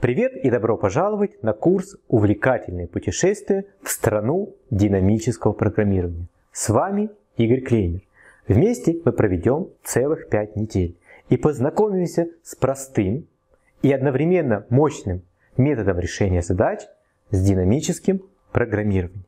Привет и добро пожаловать на курс «Увлекательные путешествия в страну динамического программирования». С вами Игорь Клейнер. Вместе мы проведем целых пять недель и познакомимся с простым и одновременно мощным методом решения задач с динамическим программированием.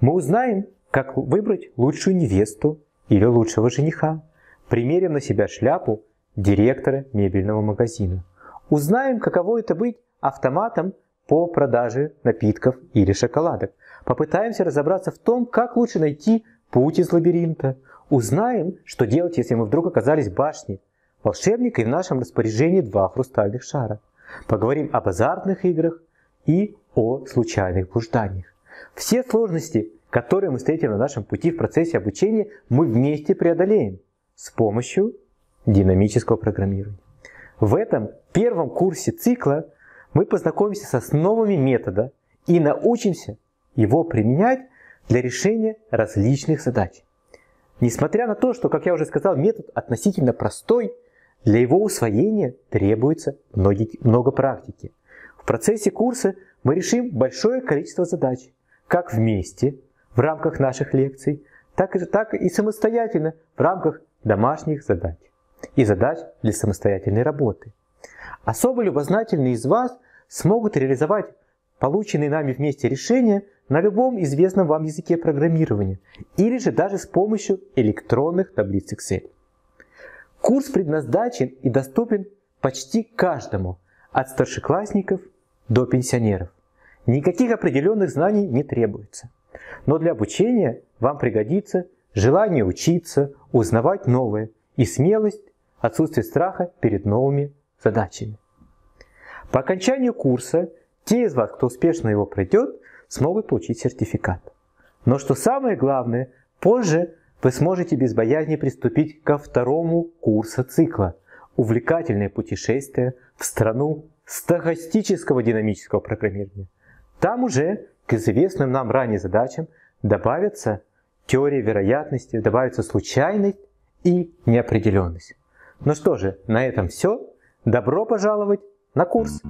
Мы узнаем, как выбрать лучшую невесту или лучшего жениха, примерим на себя шляпу директора мебельного магазина – Узнаем, каково это быть автоматом по продаже напитков или шоколадок. Попытаемся разобраться в том, как лучше найти путь из лабиринта. Узнаем, что делать, если мы вдруг оказались в башне волшебника и в нашем распоряжении два хрустальных шара. Поговорим об азартных играх и о случайных блужданиях. Все сложности, которые мы встретим на нашем пути в процессе обучения, мы вместе преодолеем с помощью динамического программирования. В этом первом курсе цикла мы познакомимся с основами метода и научимся его применять для решения различных задач. Несмотря на то, что, как я уже сказал, метод относительно простой, для его усвоения требуется много практики. В процессе курса мы решим большое количество задач, как вместе в рамках наших лекций, так и, так и самостоятельно в рамках домашних задач и задач для самостоятельной работы. Особо любознательные из вас смогут реализовать полученные нами вместе решения на любом известном вам языке программирования или же даже с помощью электронных таблиц Excel. Курс предназначен и доступен почти каждому, от старшеклассников до пенсионеров. Никаких определенных знаний не требуется. Но для обучения вам пригодится желание учиться, узнавать новое и смелость отсутствие страха перед новыми задачами. По окончанию курса те из вас, кто успешно его пройдет, смогут получить сертификат. Но что самое главное, позже вы сможете без боязни приступить ко второму курсу цикла «Увлекательное путешествие в страну стохастического динамического программирования». Там уже к известным нам ранее задачам добавится теория вероятности, добавится случайность и неопределенность. Ну что же, на этом все. Добро пожаловать на курс!